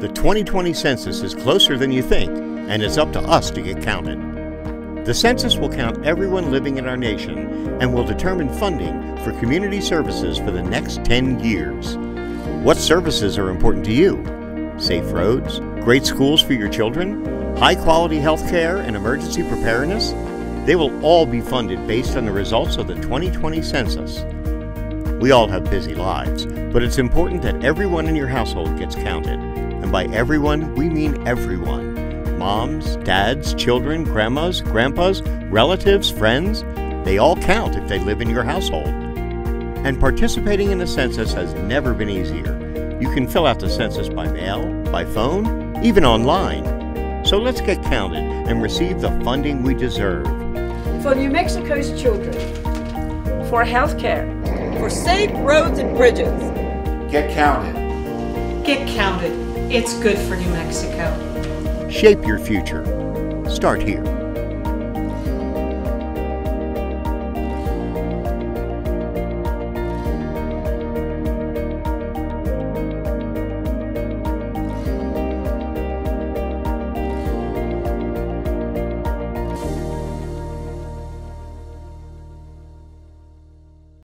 The 2020 census is closer than you think, and it's up to us to get counted. The census will count everyone living in our nation and will determine funding for community services for the next 10 years. What services are important to you? Safe roads, great schools for your children, high quality health care and emergency preparedness? They will all be funded based on the results of the 2020 census. We all have busy lives, but it's important that everyone in your household gets counted. And by everyone, we mean everyone moms, dads, children, grandmas, grandpas, relatives, friends. They all count if they live in your household. And participating in the census has never been easier. You can fill out the census by mail, by phone, even online. So let's get counted and receive the funding we deserve. For New Mexico's children. For health care. For safe roads and bridges. Get counted. Get counted. It's good for New Mexico. Shape your future. Start here.